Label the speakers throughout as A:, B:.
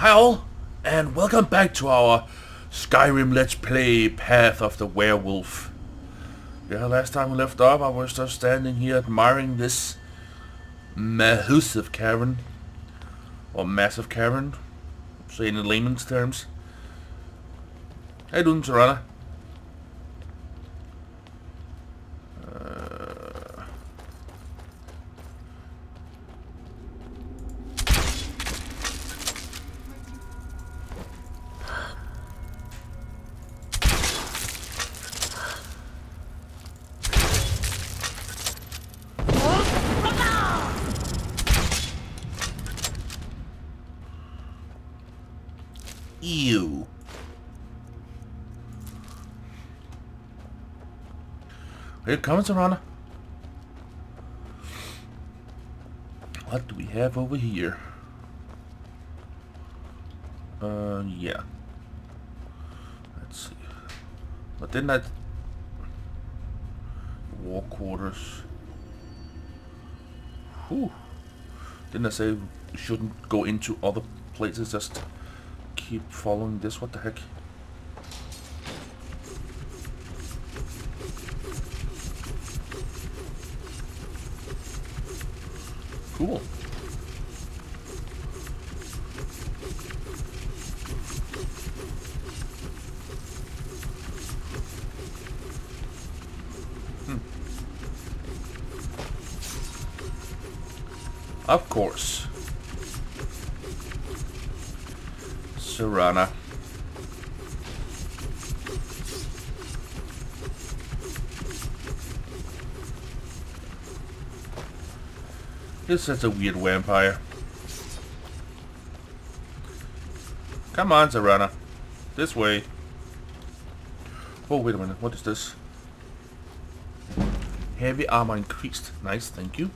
A: Hi all, and welcome back to our Skyrim Let's Play Path of the Werewolf. Yeah, last time we left off I was just standing here admiring this massive cavern. Or massive cavern, say in layman's terms. Hey, doing, Serana? Comes, Serana. What do we have over here? Uh, yeah. Let's see. But didn't I... War quarters. Whew. Didn't I say we shouldn't go into other places, just keep following this? What the heck? Cool. Hmm. Of course. Serana. This is a weird vampire. Come on, Serana. This way. Oh, wait a minute. What is this? Heavy armor increased. Nice, thank you.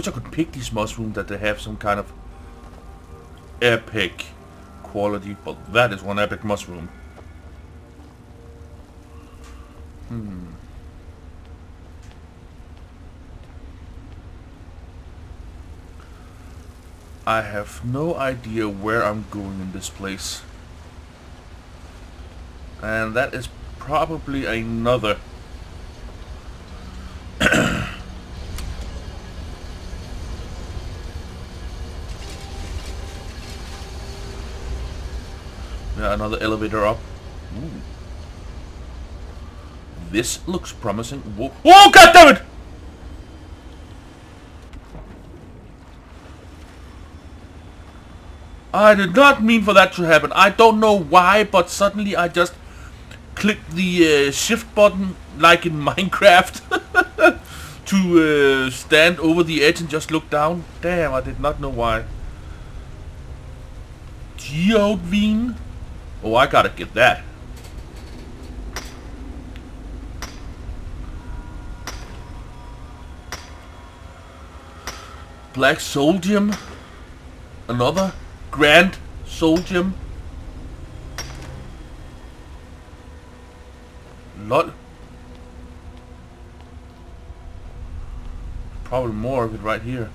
A: Wish I could pick these mushrooms that they have some kind of epic quality, but that is one epic mushroom. Hmm. I have no idea where I'm going in this place. And that is probably another another elevator up. Ooh. This looks promising. Whoa, Whoa God damn it! I did not mean for that to happen. I don't know why, but suddenly I just clicked the uh, shift button like in Minecraft to uh, stand over the edge and just look down. Damn, I did not know why. Geodvine? Oh, I gotta get that. Black Gem. Another Grand Gem. Lot. Probably more of it right here.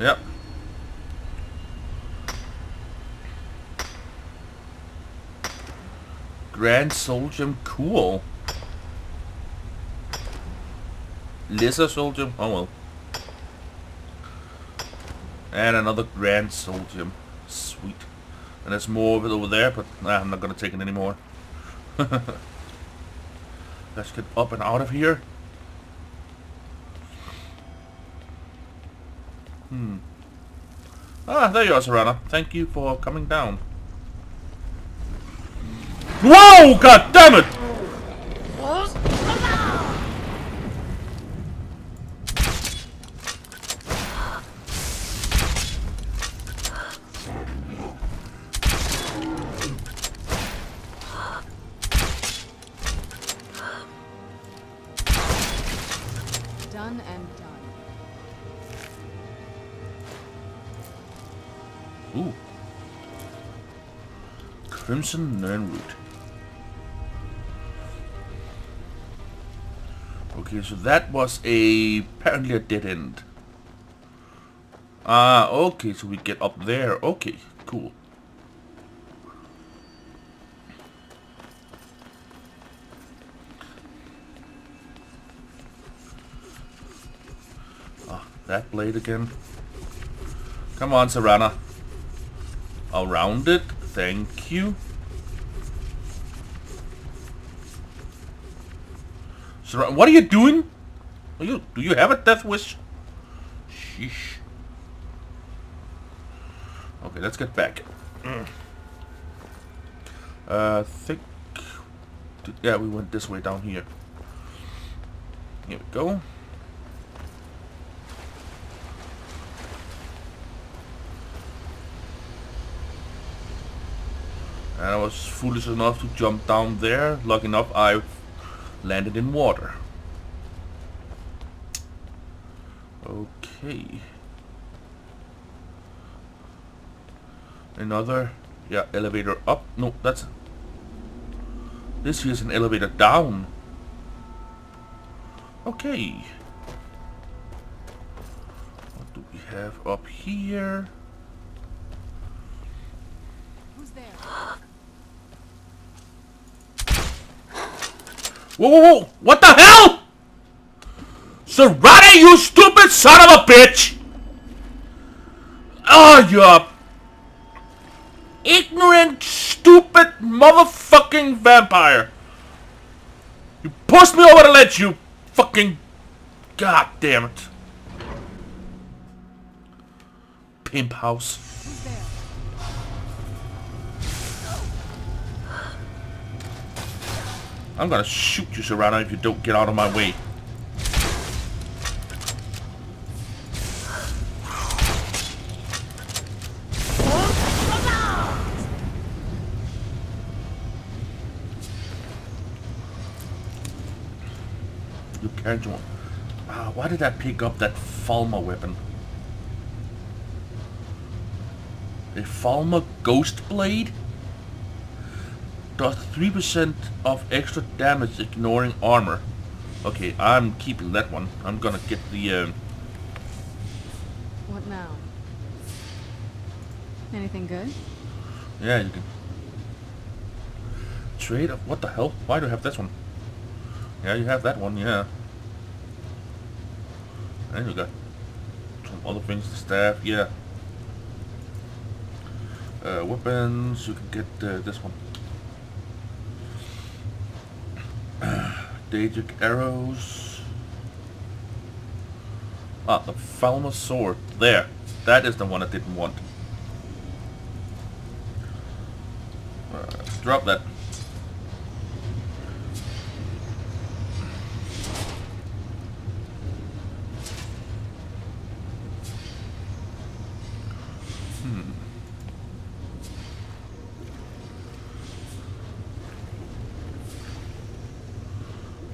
A: Yep. Grand Gem, cool. Lesser Gem, oh well. And another Grand Gem, sweet. And there's more of it over there, but nah, I'm not gonna take it anymore. Let's get up and out of here. Hmm. Ah, there you are, Serana. Thank you for coming down. Whoa! God damn it!
B: Done and done.
A: Ooh. Crimson Nirnroot. So that was a apparently a dead end. Ah, okay, so we get up there. Okay, cool. Ah, that blade again. Come on, Serana. Around it. Thank you. Serana, what are you doing? Are you, do you have a death wish? Sheesh. Okay, let's get back. Uh, think... Yeah, we went this way down here. Here we go. And I was foolish enough to jump down there. Lucky enough, I landed in water. Okay. Another, yeah, elevator up. No, that's... This here's an elevator down. Okay. What do we have up here?
B: Who's there?
A: Whoa, whoa, whoa! What the hell? Serana, you stupid son of a bitch! Oh, you ignorant, stupid, motherfucking vampire! You pushed me over the ledge, you fucking... God damn it. Pimp house. I'm gonna shoot you, Serana, if you don't get out of my way. You can't join. Ah, why did I pick up that Falmer weapon? A Falmer Ghost Blade? Does 3% of extra damage ignoring armor. Okay, I'm keeping that one. I'm gonna get the... Um,
B: What now? Anything good?
A: yeah, you can... Trade of... What the hell? Why do I have this one? Yeah, you have that one, yeah. And you got some other things, the staff, yeah. Uh, weapons, you can get uh, this one. Daedric arrows. Ah, the Falmer sword. There. That is the one I didn't want. Uh, drop that.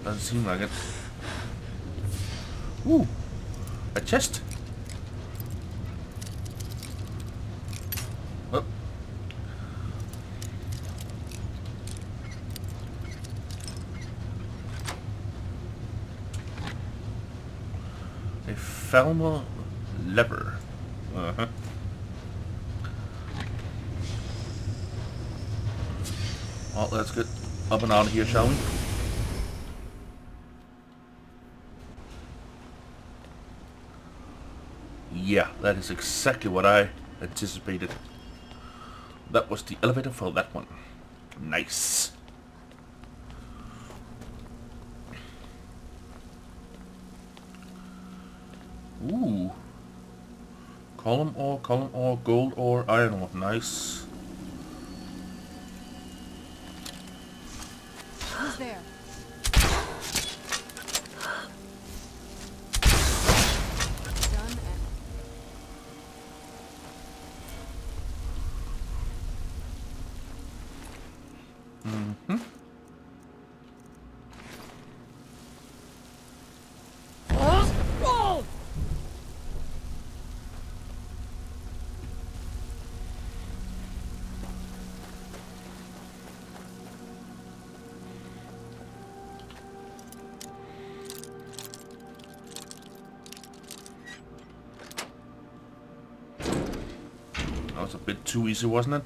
A: Doesn't seem like it. Ooh, a chest. Oh. A Falmer lever. Uh-huh. Well, let's get up and out of here, shall we? Yeah, that is exactly what I anticipated. That was the elevator for that one. Nice. Ooh. Corundum ore, corundum ore, gold ore, iron ore. Nice.
B: Who's there?
A: Too easy, wasn't it?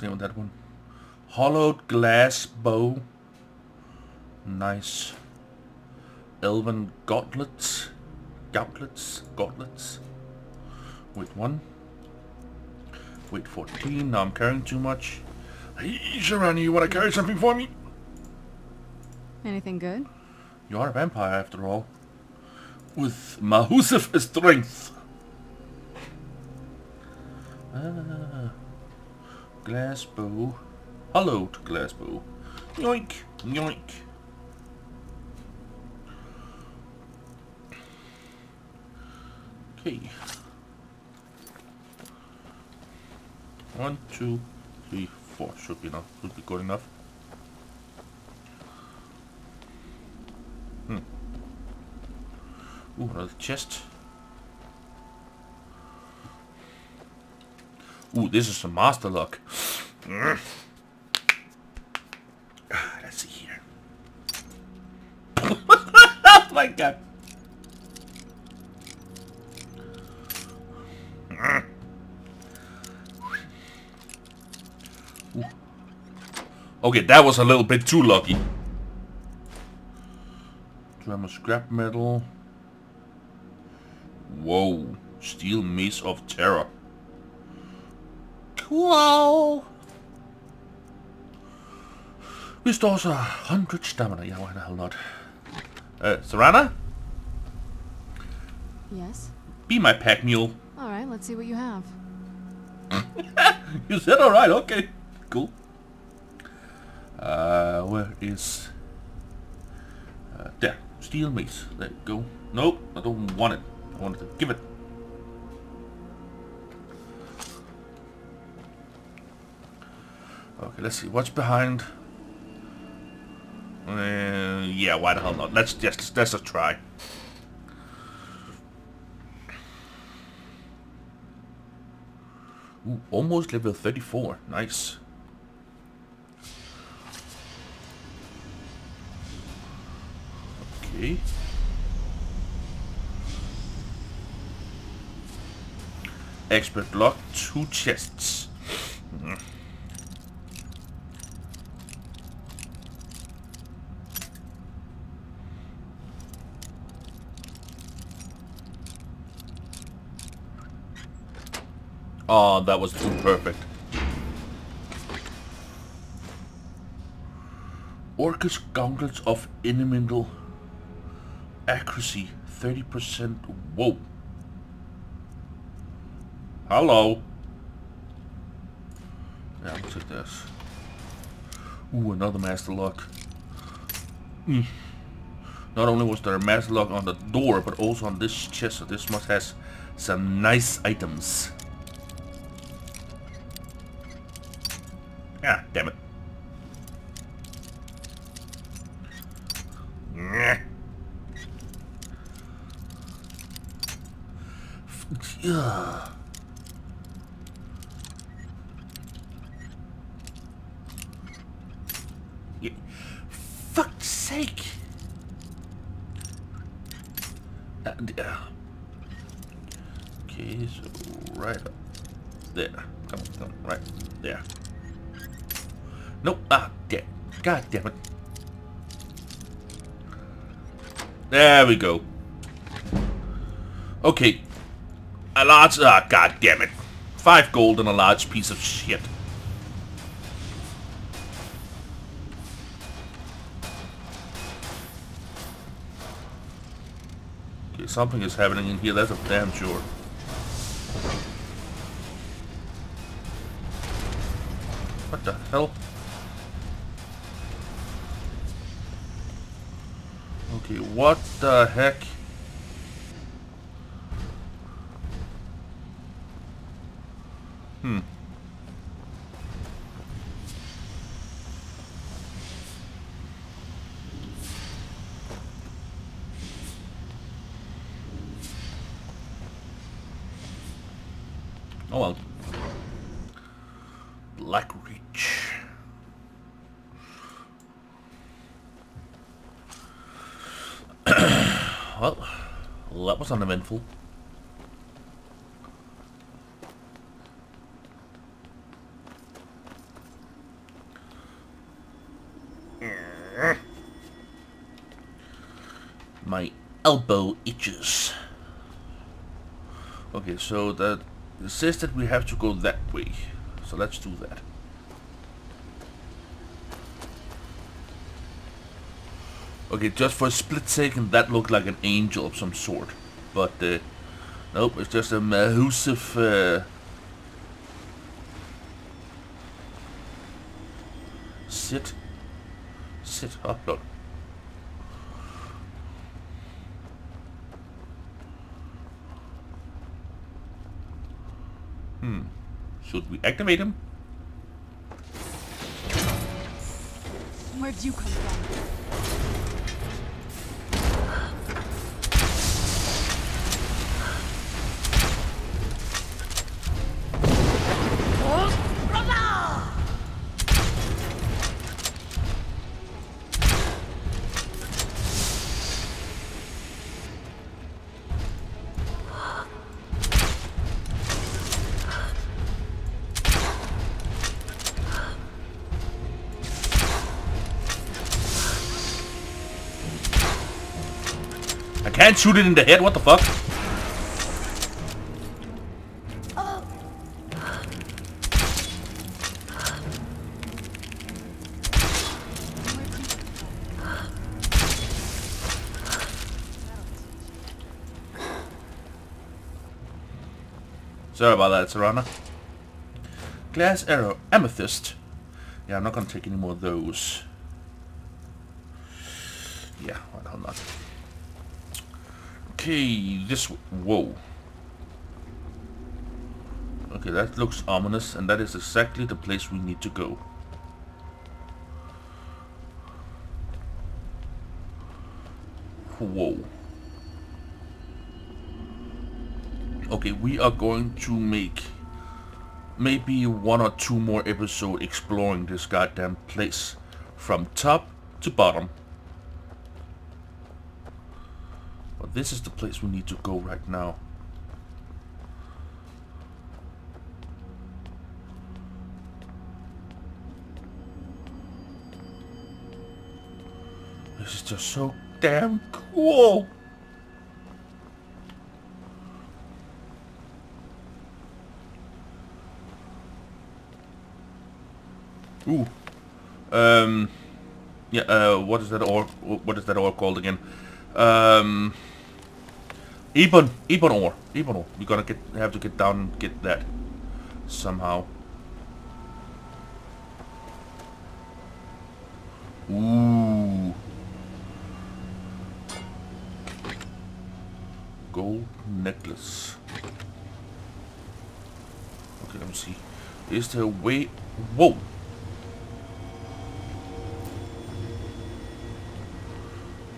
A: Same with that one. Hollowed glass bow. Nice. Elven gauntlets. Gauntlets. Gauntlets. Wait, one. Wait, 14. Now I'm carrying too much. Hey, Serana, you want to carry something for me?
B: Anything good?
A: You are a vampire after all. With Mahusif strength. Ah, glass bow. Hollowed glass bow. Yoink, yoink. Okay. One, two, three, four. Should be enough. Should be good enough. Hmm. Ooh, chest. Ooh, this is some master luck. Mm. Ah, Let's see here. oh my god. Okay, that was a little bit too lucky. Dwemer scrap metal. Whoa. Steel mace of terror. Cool. Restores a hundred stamina. Yeah, why the hell not? Uh, Serana?
B: Yes.
A: Be my pack mule.
B: All right, let's see what you have.
A: You said alright, okay. Cool. Uh, where is... Uh, there. Steel mace. There you go. Nope, I don't want it. I wanted to give it. Okay, let's see. What's behind? Uh, yeah, why the hell not? Let's just, let's just try. Ooh, almost level 34. Nice. Okay. Expert lock, two chests. Oh, that was too perfect. Orcish gauntlets of elemental accuracy, 30%. Whoa. Hello. Yeah, I'll take this. Ooh, another master lock. Mm. Not only was there a master lock on the door, but also on this chest, so this must has some nice items. Ah, damn it. Ugh. Yeah. Fuck's sake. Uh, d- uh. Okay, so right up there. Come on, come on, right there. Nope. Ah, damn. God damn it. There we go. Okay. A large... Ah, god damn it. Five gold and a large piece of shit. Okay, something is happening in here, that's a damn sure. The heck? Hmm. Oh well. Black Reach. Well, that was uneventful. My elbow itches. Okay, so that says that we have to go that way. So let's do that. Okay, just for a split second that looked like an angel of some sort. But, uh, nope, it's just a massive, uh, Sit. Sit up, Lord. Hmm. Should we activate him? Shoot it in the head, what the fuck? Sorry about that, Serana. Glass arrow, amethyst. Yeah, I'm not gonna take any more of those. Yeah, why not? Okay, this... Whoa. Okay, that looks ominous, and that is exactly the place we need to go. Whoa. Okay, we are going to make maybe one or two more episodes exploring this goddamn place from top to bottom. But this is the place we need to go right now. This is just so damn cool. Ooh. Um. Yeah. Uh. What is that ore? What is that ore called again? Um. Ebon. Ebon ore. Ebon ore. We gotta get. Have to get down and get that somehow. Ooh. Gold necklace. Okay, let me see. Is there a way? Whoa.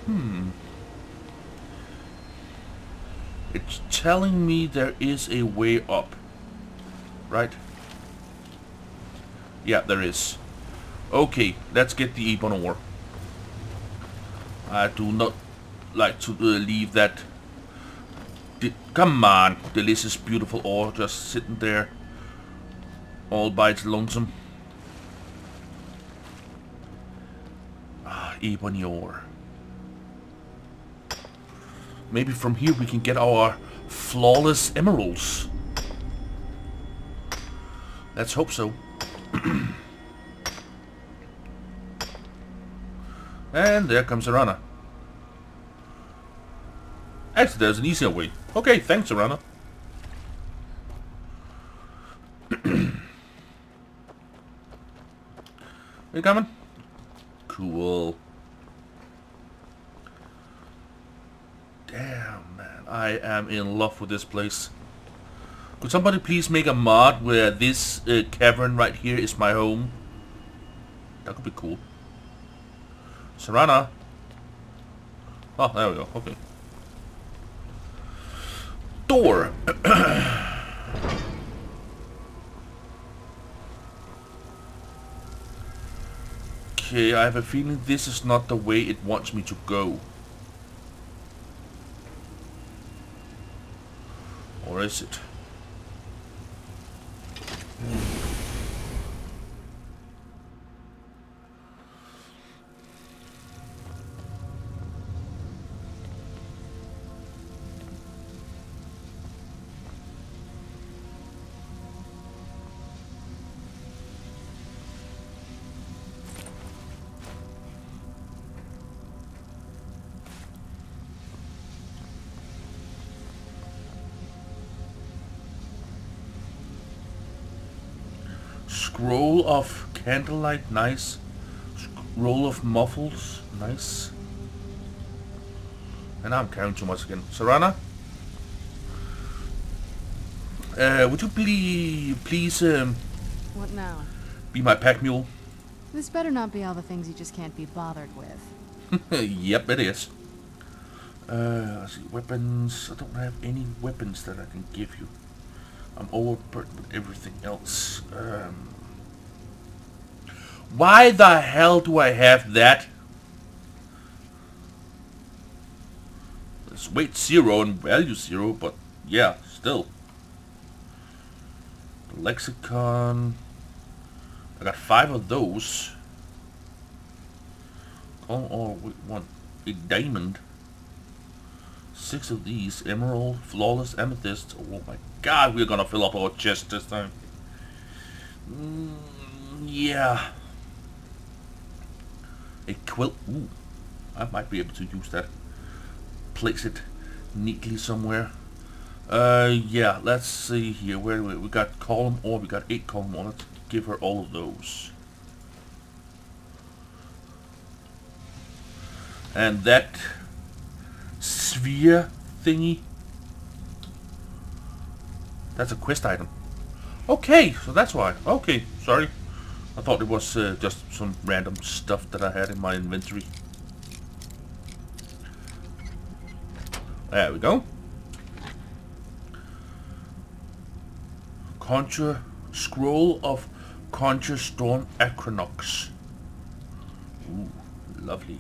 A: Hmm. It's telling me there is a way up. Right? Yeah, there is. Okay, let's get the Ebon ore. I do not like to leave that... Come on, delicious, beautiful ore just sitting there. All by its lonesome. Ah, Ebony ore. Maybe from here we can get our flawless emeralds. Let's hope so. and there comes Arana. Actually, there's an easier way. Okay, thanks, Arana. you coming? Cool. Damn, man. I am in love with this place. Could somebody please make a mod where this uh, cavern right here is my home? That could be cool. Serana. Oh, there we go. Okay. Door. okay, I have a feeling this is not the way it wants me to go. Is it? Hmm. Of candlelight, nice. Roll of muffles, nice. And I'm counting too much again. Serana? Uh, would you please, please um,
B: What now?
A: be my pack mule?
B: This better not be all the things you just can't be bothered with.
A: yep, it is. Uh, let's see, weapons. I don't have any weapons that I can give you. I'm overburdened with everything else. Um, why the hell do I have that? It's weight zero and value zero, but yeah, still. Lexicon. I got five of those. Oh, oh, one. A diamond. Six of these. Emerald, flawless amethyst. Oh my god, we're gonna fill up our chest this time. Mm, yeah. A quilt. Ooh. I might be able to use that. Place it neatly somewhere. Uh, yeah, let's see here. Where do we, we got column or we got eight column on it. Give her all of those. And that sphere thingy. That's a quest item. Okay, so that's why. Okay, sorry. I thought it was uh, just some random stuff that I had in my inventory. There we go. Conjure Scroll of Conjure Storm Equinox. Ooh, lovely.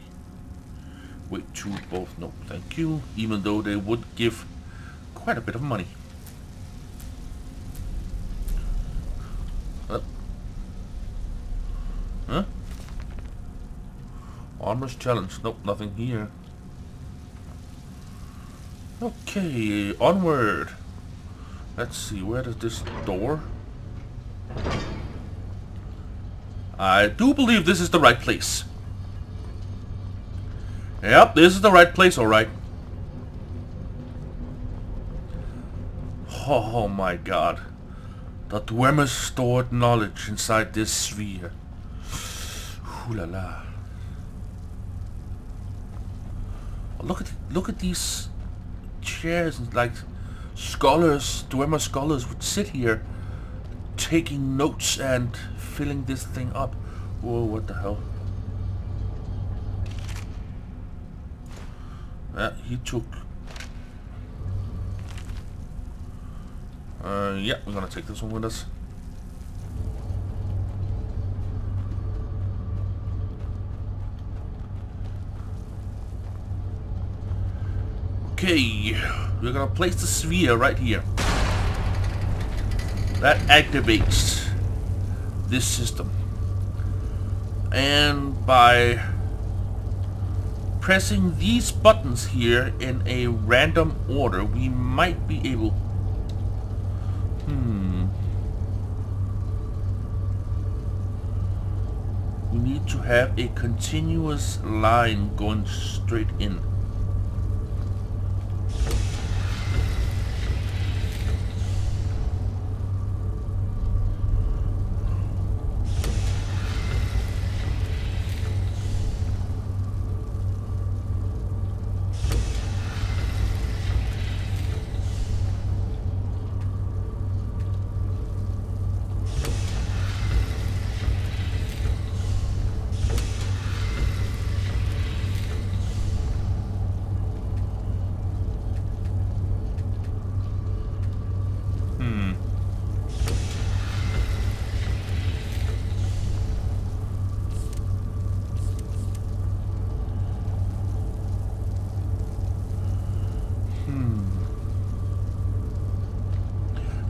A: Wait two both no thank you. Even though they would give quite a bit of money. Huh? Armor's challenge. Nope, nothing here. Okay, onward. Let's see, where does this door? I do believe this is the right place. Yep, this is the right place, alright. Oh my god. The Dwemer stored knowledge inside this sphere. Ooh la la. Look at look at these chairs and like scholars, Dwemer scholars would sit here taking notes and filling this thing up. Whoa, what the hell? Yeah, he took... Uh, yeah, we're gonna take this one with us. Okay, we're gonna place the sphere right here. That activates this system. And by pressing these buttons here in a random order, we might be able... Hmm... We need to have a continuous line going straight in.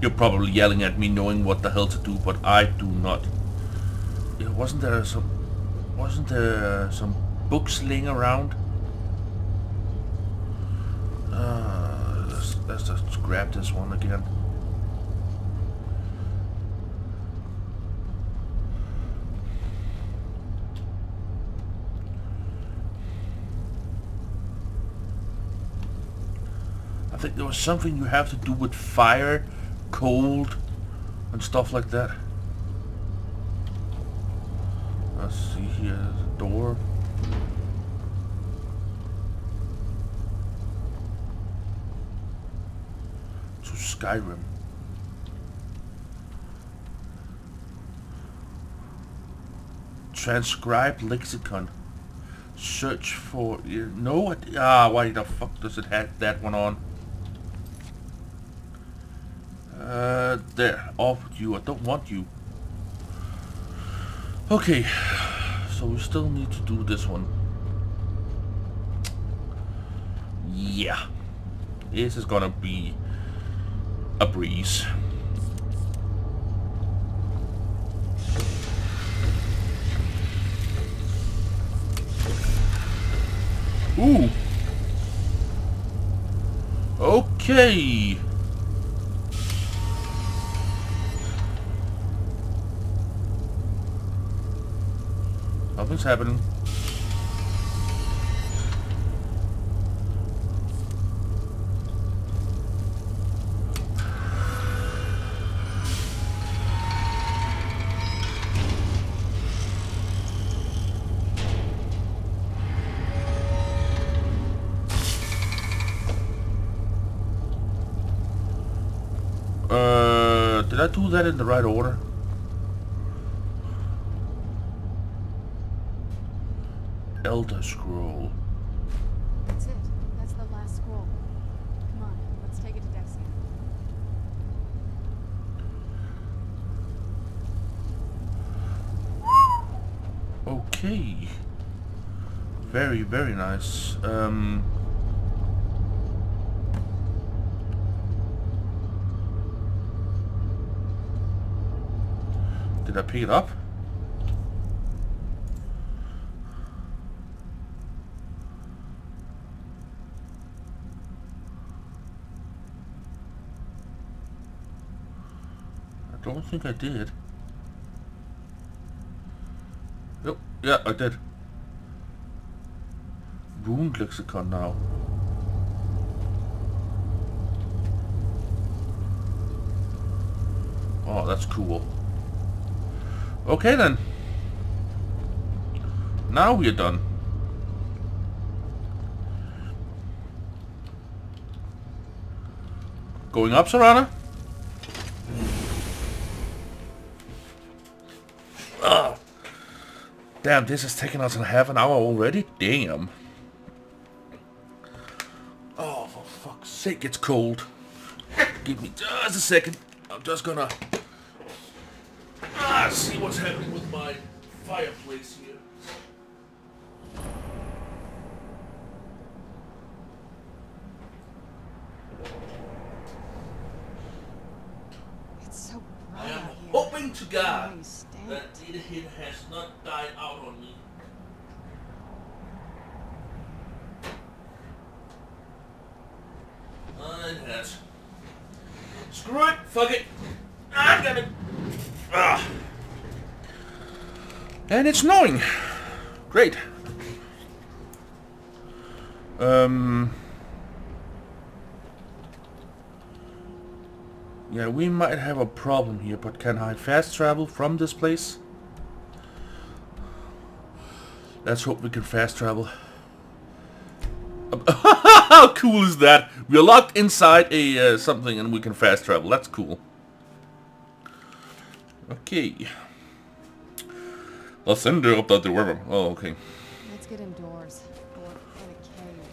A: You're probably yelling at me knowing what the hell to do, but I do not. Yeah, wasn't there some... Wasn't there some books laying around? Uh, let's, let's just grab this one again. I think there was something you have to do with fire, cold, and stuff like that. Let's see here, the door. To Skyrim. Transcribe lexicon. Search for... You no, what? Ah, why the fuck does it have that one on? Uh, there. Off with you. I don't want you. Okay. So we still need to do this one. Yeah. This is gonna be a breeze. Ooh. Okay. Happening. Uh, did I do that in the right order? Elder Scroll.
B: That's it. That's the last scroll. Come on, let's take it to Dexia.
A: Okay. Very, very nice. Um, did I pick it up? I don't think I did. Yep, yeah, I did. Wound lexicon now. Oh, that's cool. Okay then. Now we're done. Going up, Serana? Damn, this has taken us half an hour already? Damn. Oh, for fuck's sake, it's cold. Give me just a second. I'm just gonna ah, see what's happening with my fireplace here.
B: It's so
A: I
B: bright
A: am
B: out here.
A: hoping to God
B: Really stank.
A: That it has not died out on me. It has. Screw it! Fuck it! I'm gonna... Ah. And it's snowing! Great. Um... we might have a problem here, but can I fast travel from this place? Let's hope we can fast travel. How cool is that? We are locked inside a uh, something and we can fast travel. That's cool. Okay. Ascender up the river. Oh, okay.
B: Let's get indoors. Or in a cave.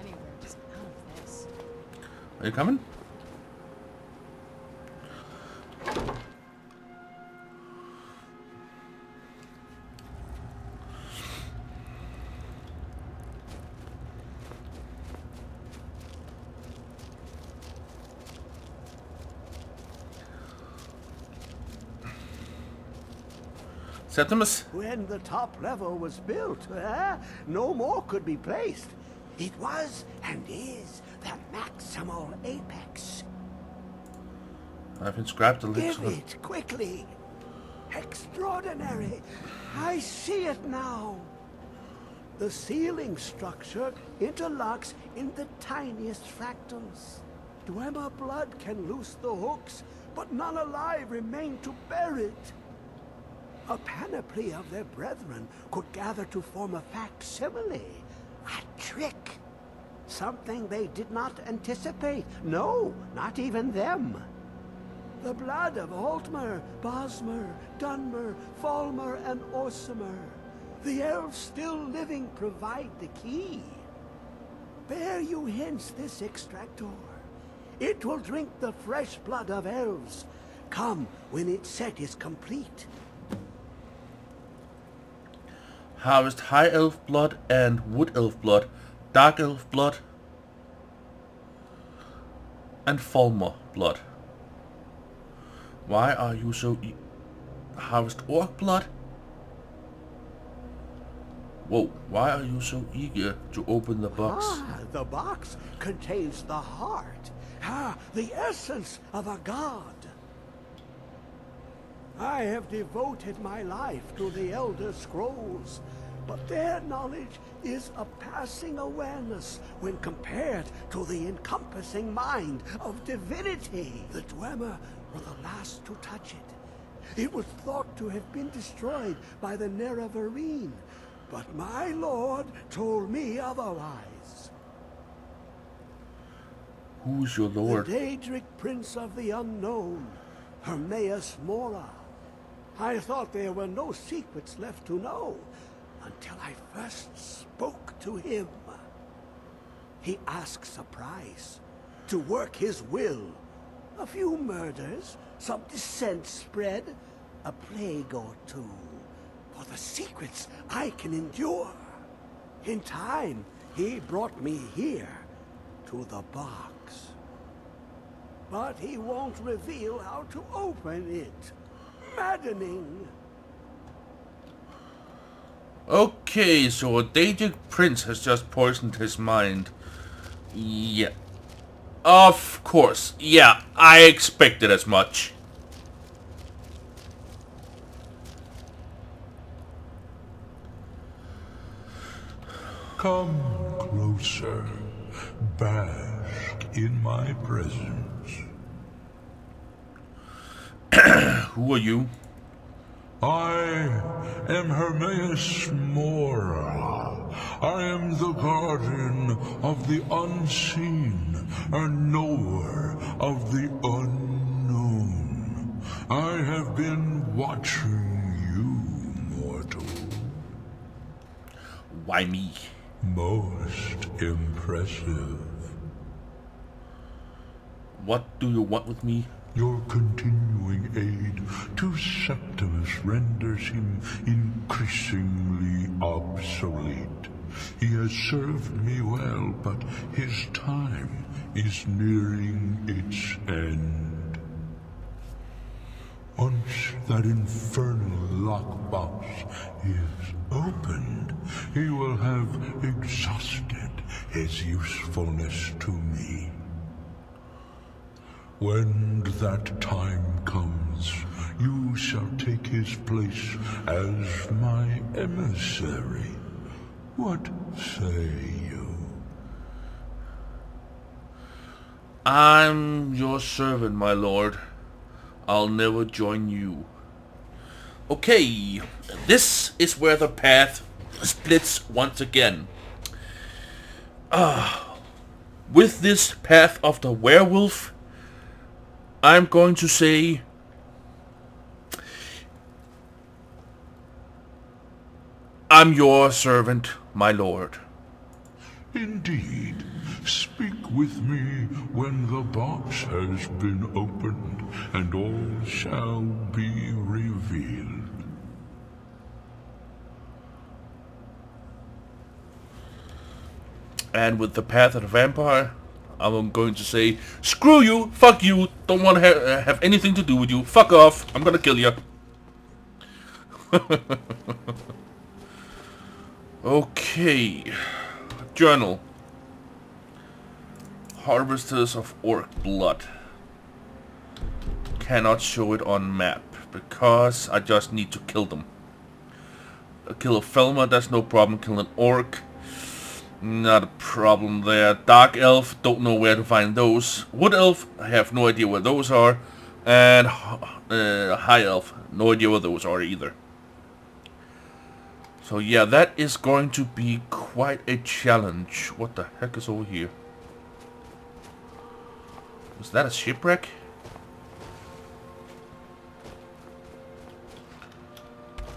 B: Anywhere, just out of this.
A: Are you coming? Septimus?
C: When the top level was built, eh, no more could be placed. It was and is the maximal apex.
A: I've inscribed the
C: Give it quickly. Extraordinary. I see it now. The ceiling structure interlocks in the tiniest fractals. Dwemer blood can loose the hooks, but none alive remain to bear it. A panoply of their brethren could gather to form a facsimile. A trick. Something they did not anticipate. No, not even them. The blood of Altmer, Bosmer, Dunmer, Falmer, and Orsimer. The elves still living provide the key. Bear you hence this extractor. It will drink the fresh blood of elves. Come when its set is complete.
A: Harvest high elf blood and wood elf blood, dark elf blood, and Falmer blood. Why are you so e- harvest orc blood? Whoa, why are you so eager to open the box?
C: Ah, the box contains the heart. Ah, the essence of a god. I have devoted my life to the Elder Scrolls, but their knowledge is a passing awareness when compared to the encompassing mind of divinity. The Dwemer were the last to touch it. It was thought to have been destroyed by the Nerevarine, but my lord told me otherwise.
A: Who's your lord?
C: The Daedric Prince of the Unknown, Hermaeus Mora. I thought there were no secrets left to know until I first spoke to him. He asks a price to work his will. A few murders, some dissent spread, a plague or two. For the secrets I can endure. In time, he brought me here, to the box. But he won't reveal how to open it. Maddening.
A: Okay, so a Daedric prince has just poisoned his mind. Yeah. Of course. Yeah, I expected as much.
D: Come closer. Bask in my presence.
A: Who are you?
D: I am Hermaeus Mora. I am the guardian of the unseen, and knower of the unknown. I have been watching you, mortal.
A: Why me?
D: Most impressive.
A: What do you want with me?
D: Your continuing aid to Septimus renders him increasingly obsolete. He has served me well, but his time is nearing its end. Once that infernal lockbox is opened, he will have exhausted his usefulness to me. When that time comes, you shall take his place as my emissary. What say you?
A: I'm your servant, my lord. I'll never join you. Okay, this is where the path splits once again. Ah, with this path of the werewolf, I'm going to say I'm your servant, my lord.
D: Indeed. Speak with me when the box has been opened, and all shall be revealed.
A: And with the path of the vampire, I'm going to say, screw you, fuck you, don't want to ha- have anything to do with you, fuck off, I'm gonna kill you. okay. Journal. Harvesters of Orc Blood. Cannot show it on map because I just need to kill them. Uh, kill a Falmer, that's no problem. Kill an Orc, not a problem there. Dark Elf, don't know where to find those. Wood Elf, I have no idea where those are. And uh, High Elf, no idea where those are either. So yeah, that is going to be quite a challenge. What the heck is over here? Is that a shipwreck?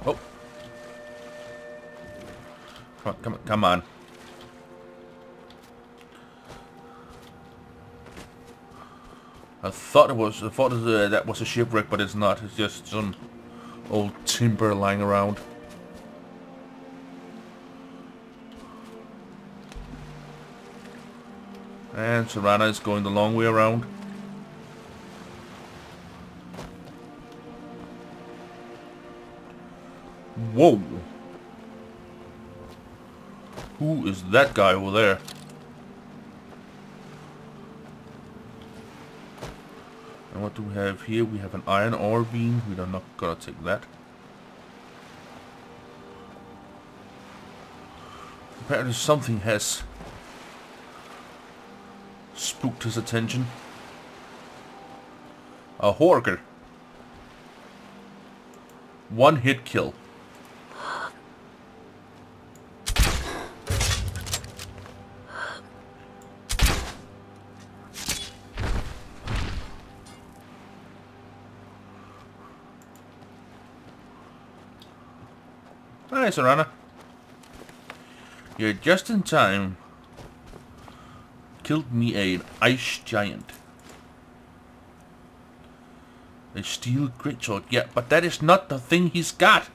A: Oh. Come on, come on, come on. I thought it was, I thought uh, that was a shipwreck, but it's not. It's just some old timber lying around. And Serana is going the long way around. Whoa! Who is that guy over there? Do we have here? We have an iron ore beam. We are not gonna take that. Apparently something has spooked his attention. A Horker. One hit kill. Serana. You're just in time. Killed me an ice giant. A steel greatsword. Yeah, but that is not the thing he's got.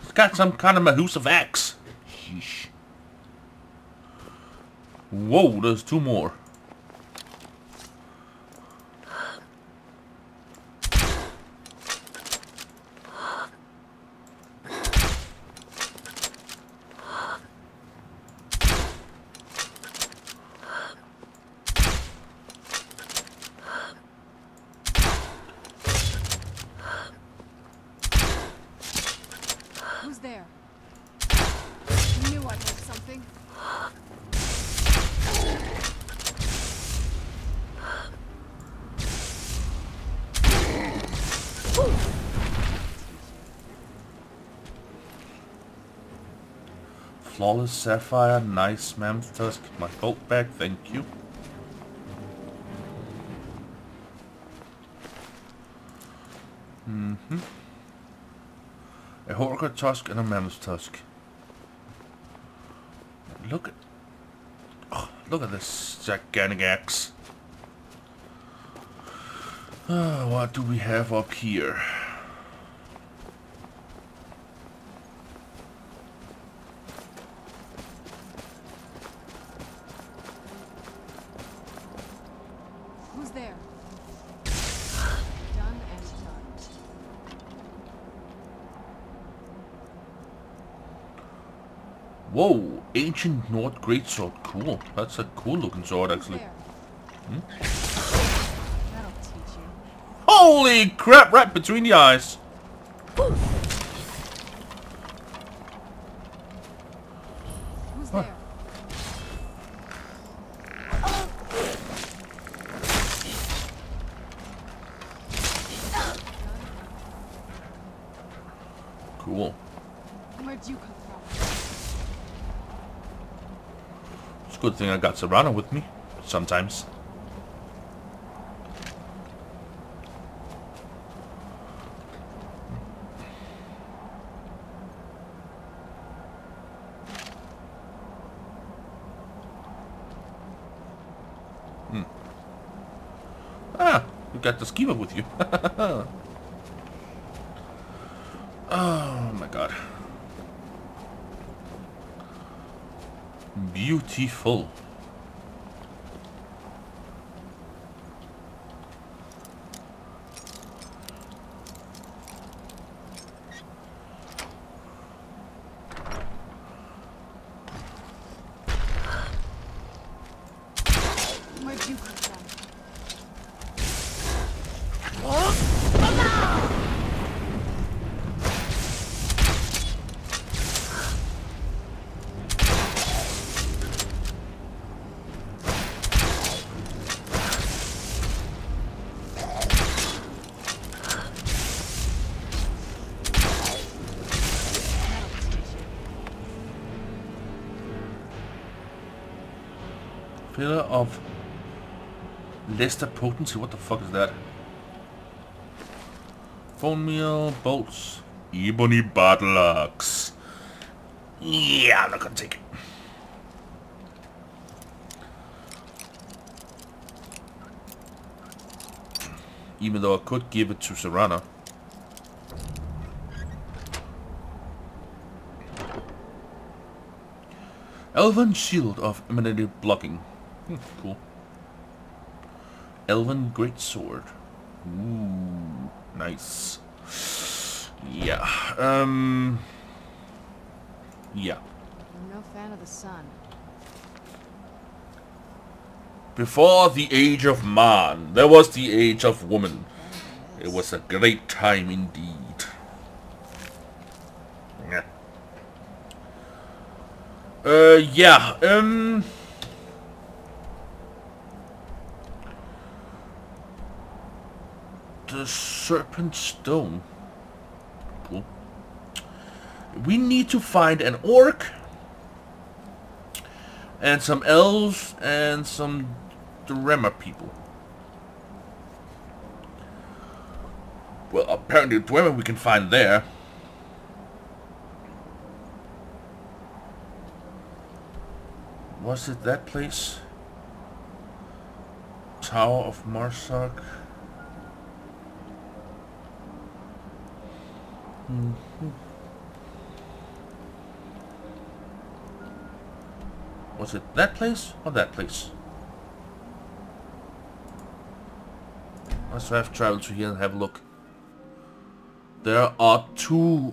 A: He's got some kind of Mahusive axe. Sheesh. Whoa, there's two more.
B: Who's there? I knew I heard something.
A: Flawless Sapphire, nice Mammoth Tusk. My bolt back, thank you. Mm-hmm. A Horker Tusk and a Mammoth Tusk. Look at... Oh, look at this gigantic axe. Ah, what do we have up here?
B: Who's there? Done and done.
A: Whoa, ancient Nord greatsword. Cool. That's a cool looking sword actually.
B: there? That'll teach you.
A: Holy crap, right between the eyes What?
B: there?
A: Cool.
B: Where'd you come from?
A: Thing I got Serana with me. Sometimes. Hmm. Ah, you got the schema with you. oh my god. Beautiful. Pillar Lester Potency. What the fuck is that? Bone meal, bolts, ebony battle axe. Yeah, I'm not gonna take it. Even though I could give it to Serana. Elven Shield of Eminent Blocking. Hmm, cool. Elven Great Sword. Ooh, nice. Yeah. Um. Yeah.
B: I'm no fan of the sun.
A: Before the age of man, there was the age of woman. It was a great time indeed. Yeah. Uh, yeah, um... The Serpent Stone. Cool. We need to find an orc and some elves and some Dwemer people. Well, apparently Dwemer we can find there. Was it that place? Tower of Mzark? Mm -hmm. Was it that place or that place? Let's have travel to here and have a look. There are two.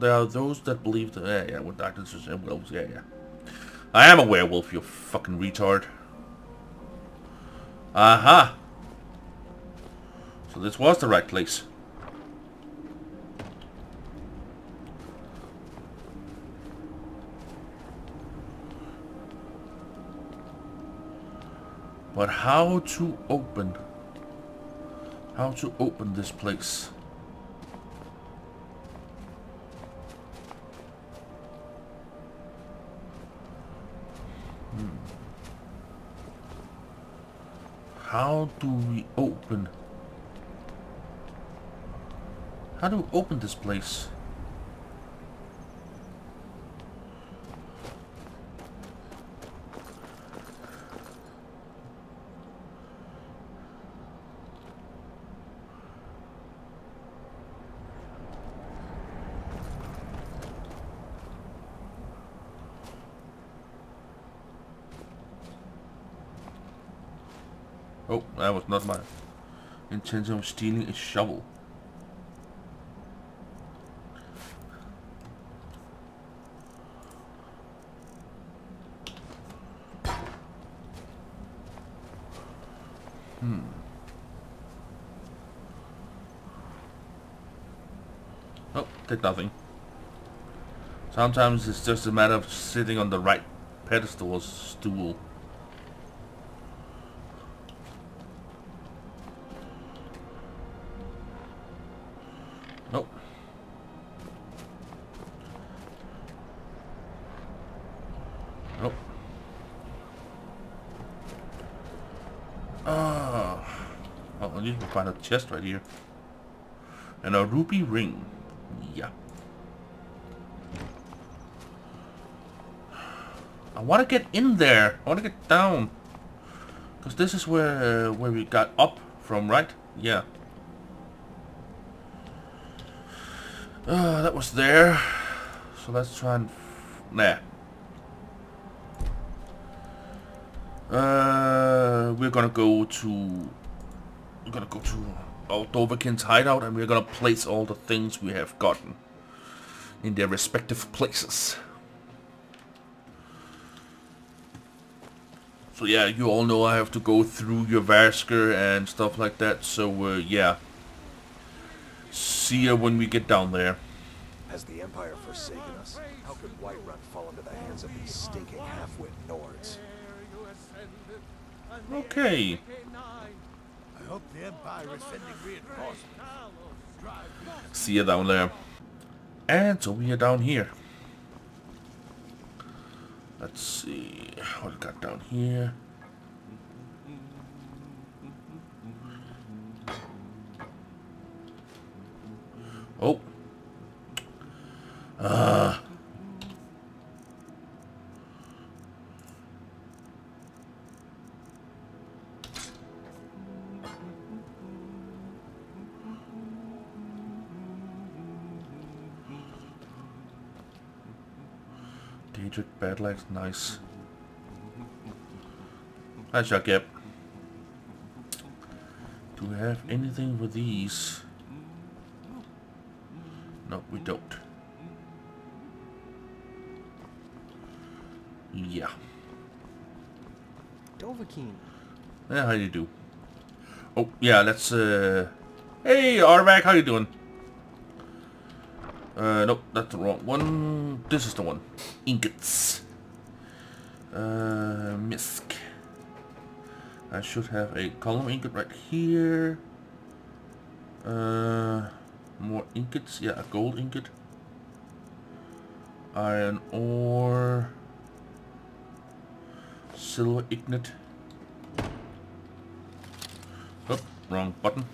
A: There are those that believe that. Yeah, yeah, with doctors and werewolves. Yeah, yeah. I am a werewolf, you fucking retard. Aha! So this was the right place. But how to open? How to open this place? Hmm. How do we open? How do we open this place? Oh, that was not my intention of stealing a shovel. Hmm. Oh, did nothing. Sometimes it's just a matter of sitting on the right pedestal or stool. Nope. Nope. Ah. Oh, I need to find a chest right here. And a ruby ring. Yeah. I want to get in there. I want to get down. Because this is where where we got up from, right? Yeah. Uh, that was there. So let's try and... Nah. Uh, we're gonna go to... We're gonna go to our Dovahkiin's hideout and we're gonna place all the things we have gotten in their respective places. So yeah, you all know I have to go through your Varsker and stuff like that, so uh, yeah. See ya when we get down there.
E: Has the Empire forsaken us? How could Whiterun fall into the hands of these stinking half-wit Nords?
A: Okay. See you down there. And so we are down here. Let's see what got down here. Oh. Daedric Badlax, nice. Hi, Shakib. Do we have anything for these? No, we don't. Yeah.
F: Dovahkiin.
A: Yeah, how you do? Oh, yeah, let's, uh... Hey, Arvak, how you doing? Uh, nope, that's the wrong one. This is the one. Ingots. Uh, Misk. I should have a corundum ingot right here. Uh, more ingots. Yeah, a gold ingot. Iron ore. Silver ingot. Oh, wrong button.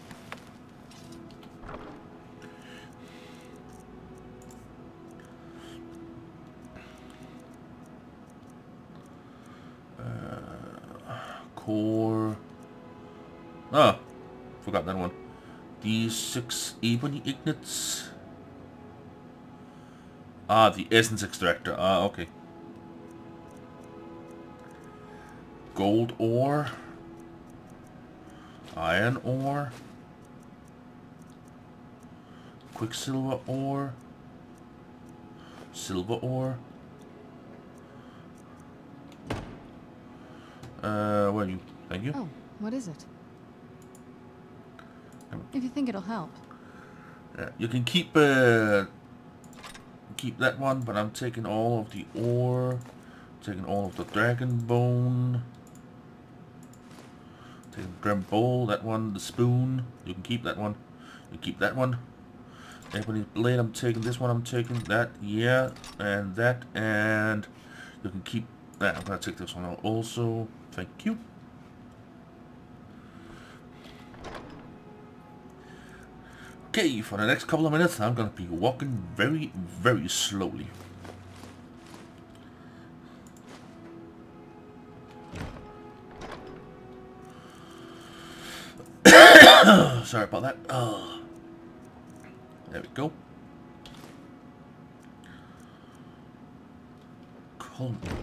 A: Core. Ah, forgot that one. These six ebony ingots. Ah, the essence extractor. Ah, okay. Gold ore. Iron ore. Quicksilver ore. Silver ore. Uh, well, you. Thank you.
B: Oh, what is it?
A: Um,
B: If you think it'll help.
A: Uh, you can keep uh, keep that one, but I'm taking all of the ore, taking all of the dragon bone, taking the drum bowl, that one, the spoon. You can keep that one. You keep that one. Ebony blade. I'm taking this one. I'm taking that. Yeah, and that, and you can keep that. I'm gonna take this one out also. Thank you. Okay, for the next couple of minutes, I'm gonna be walking very, very slowly. Sorry about that. Uh, there we go. Colmore.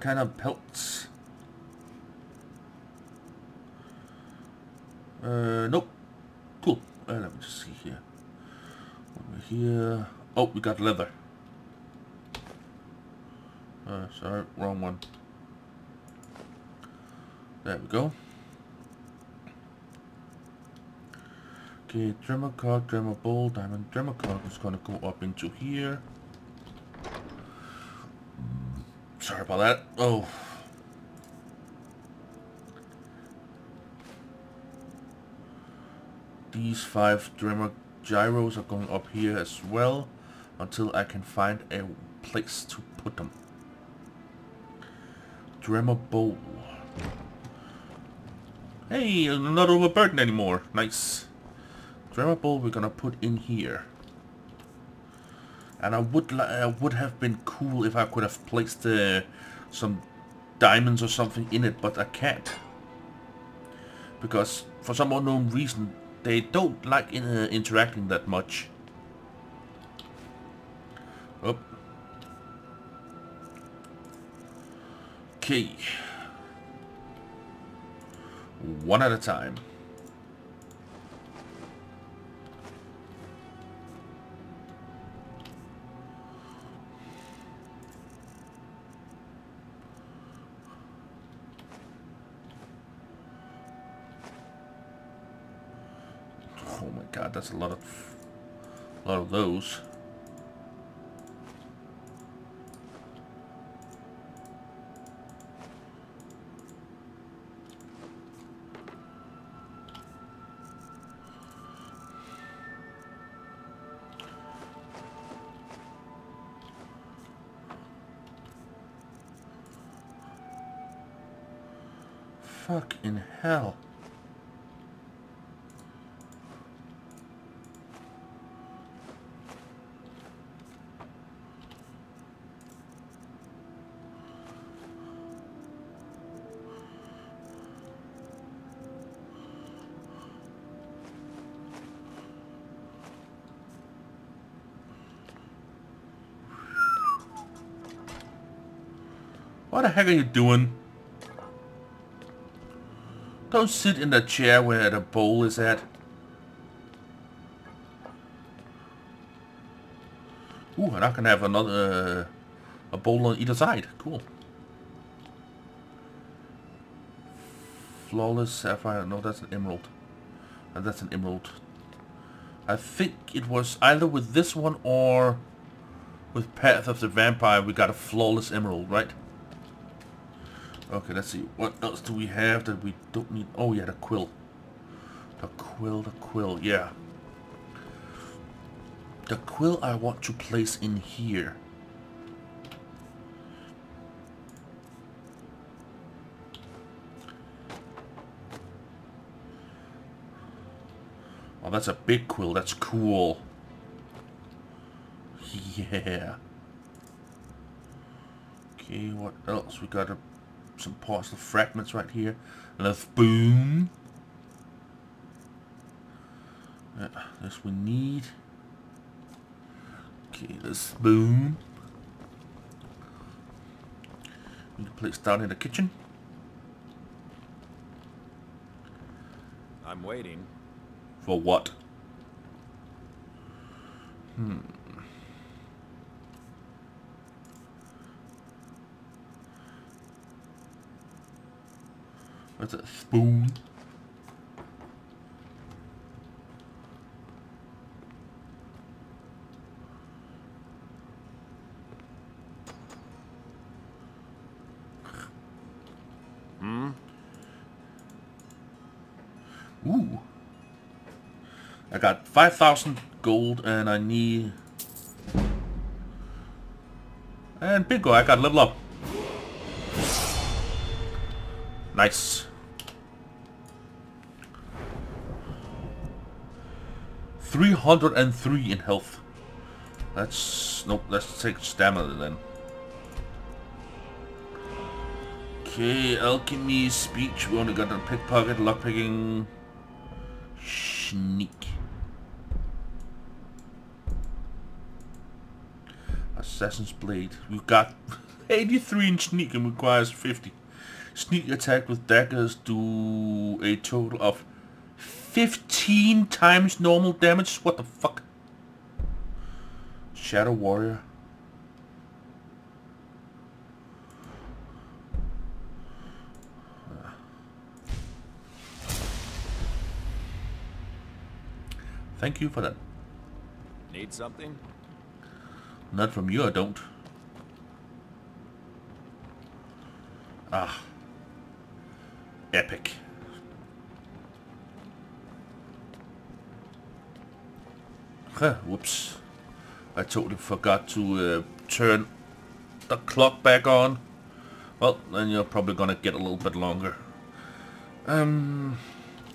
A: Kind of pelts? Uh, nope. Cool. Uh, let me just see here. Over here. Oh, we got leather. Uh, sorry, wrong one. There we go. Okay, Dwemer cog, Dwemer bowl, diamond Dwemer cog is gonna go up into here. Mm, Sorry about that. Oh. These five Dwemer gyros are going up here as well until I can find a place to put them. Dwemer bowl. Hey, I'm not overburdened anymore. Nice. Dwemer bowl we're gonna put in here. And I would I would have been cool if I could have placed uh, some diamonds or something in it, but I can't. Because for some unknown reason, they don't like in, uh, interacting that much. Oh. Okay. One at a time. That's a lot of a lot of those. Fuck in hell. What the heck are you doing? Don't sit in the chair where the bowl is at. Ooh, and I can have another, uh, a bowl on either side. Cool. Flawless sapphire. No, that's an emerald. And that's an emerald. I think it was either with this one or with Path of the Vampire we got a flawless emerald, right? Okay, let's see. What else do we have that we don't need? Oh, yeah, the quill. The quill, the quill, yeah. The quill I want to place in here. Oh, that's a big quill. That's cool. Yeah. Okay, what else? We got some parcel fragments right here. Another spoon. Uh, this we need. Okay, the spoon. We can place down in the kitchen.
E: I'm waiting.
A: For what? Hmm. That's a spoon.
E: Hmm?
A: Ooh. I got 5,000 gold and I need... And bingo, I got level up. Nice. 303 in health. Let's... Nope, let's take stamina then. Okay, alchemy, speech, we only got a pickpocket, lockpicking, sneak. Assassin's Blade. We've got 83 in sneak and requires 50. Sneak attack with daggers do a total of 15 times normal damage. What the fuck? Shadow Warrior. Thank you for that.
E: Need something?
A: Not from you, I don't. Ah. Epic. Huh, whoops. I totally forgot to uh, turn the clock back on. Well, then you're probably gonna get a little bit longer. Um,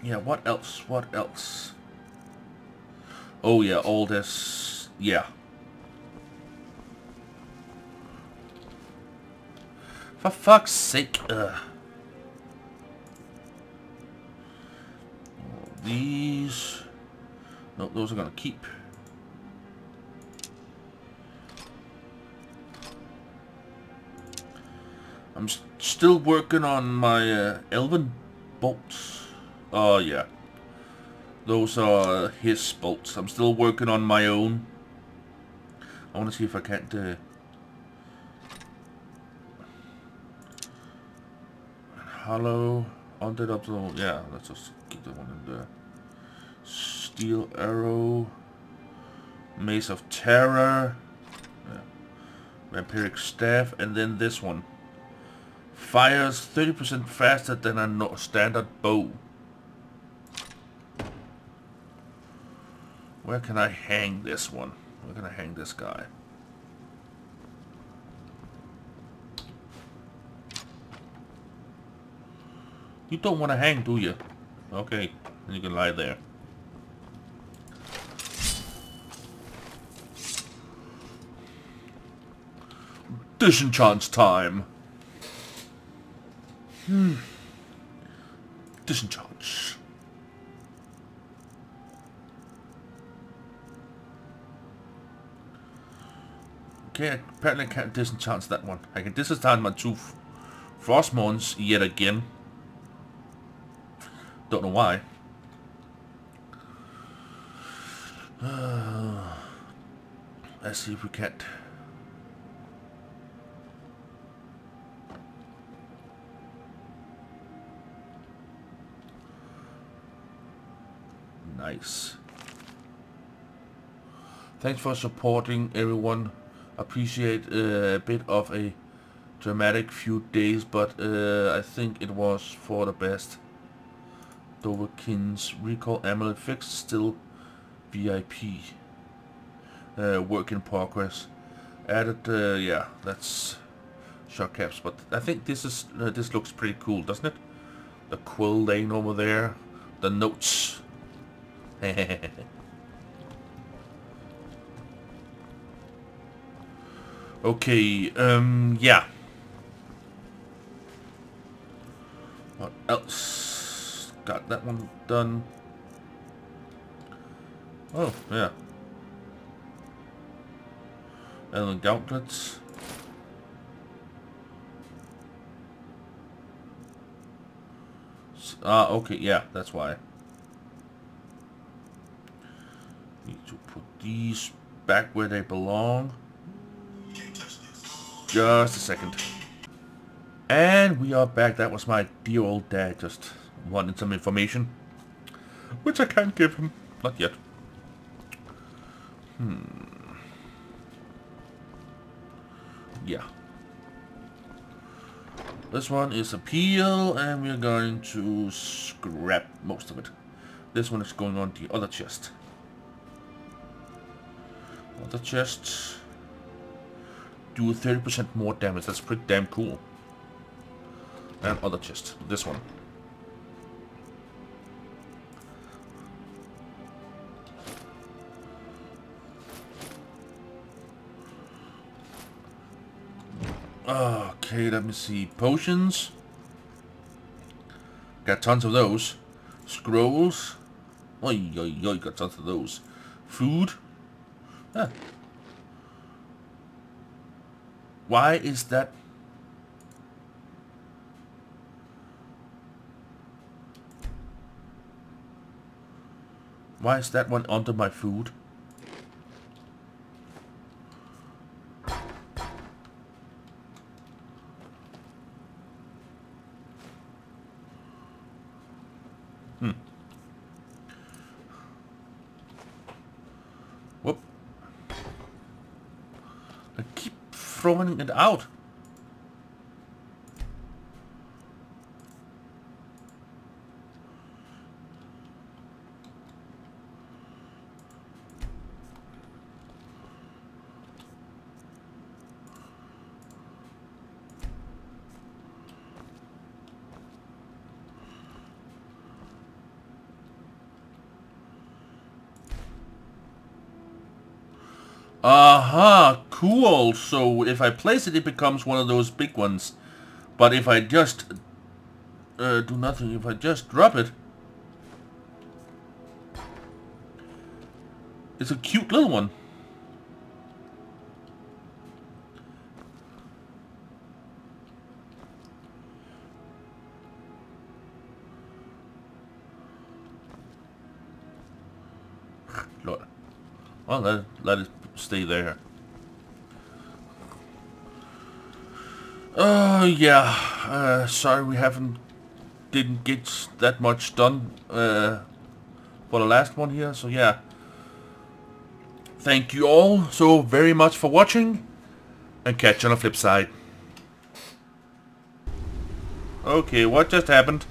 A: yeah, what else? What else? Oh yeah, all this, yeah. For fuck's sake, ugh. These, no, those are gonna keep. I'm still working on my uh, Elven bolts. Oh yeah. Those are his bolts. I'm still working on my own. I want to see if I can't... Uh... Hollow, undead obstacle. Yeah, let's just keep that one in there. Steel arrow. Mace of Terror. Yeah. Vampiric staff. And then this one. Fires 30% faster than a standard bow. Where can I hang this one? Where can I hang this guy? You don't want to hang, do you? Okay, then you can lie there. Disenchant's time. Hmm. Disenchants. Okay, apparently I can't disenchant that one. I can disenchant my two Frostmournes yet again. Don't know why. Uh, let's see if we can't. Nice. Thanks for supporting everyone. Appreciate uh, a bit of a dramatic few days, but uh, I think it was for the best. Dovahkiin's recall amulet fixed, still VIP. Uh, work in progress. Added, uh, yeah, that's shock caps, but I think this is uh, this looks pretty cool, doesn't it? The quill lane over there, the notes. okay, um, yeah. What else? Got that one done. Oh, yeah. And the gauntlets. Ah, uh, okay, yeah, that's why. Need to put these back where they belong. Just a second. And we are back. That was my dear old dad just wanted some information. Which I can't give him. Not yet. Hmm. Yeah. This one is a peel, and we're going to scrap most of it. This one is going on the other chest. Other chest do 30% more damage. That's pretty damn cool. And other chest. This one. Okay, let me see. Potions. Got tons of those. Scrolls. Oh, you got tons of those. Food. Ah. Why is that Why is that one under my food? Hmm. Whoop. I keep throwing it out. Aha, So if I place it, it becomes one of those big ones. But if I just uh, do nothing, if I just drop it, it's a cute little one. Well, let, let it stay there. Uh, yeah. Uh, sorry we haven't... Didn't get that much done uh, for the last one here, so yeah. Thank you all so very much for watching, and catch you on the flip side. Okay, what just happened?